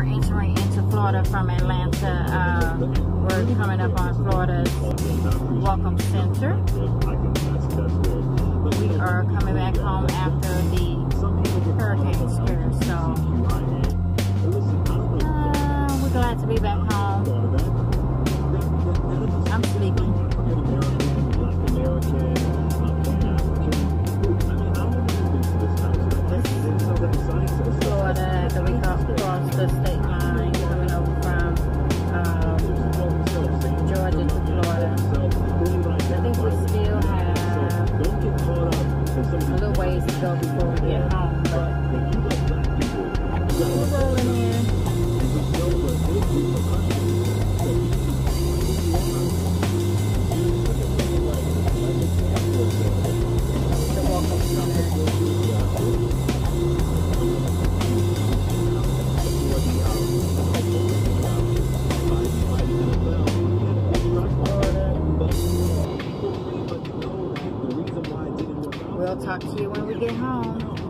we're entering into Florida from Atlanta. Uh, we're coming up on Florida's Welcome Center. We are coming back home after the hurricane scare, so uh, we're glad to be back home. Ways to go before we get home, but We'll talk to you when we get home.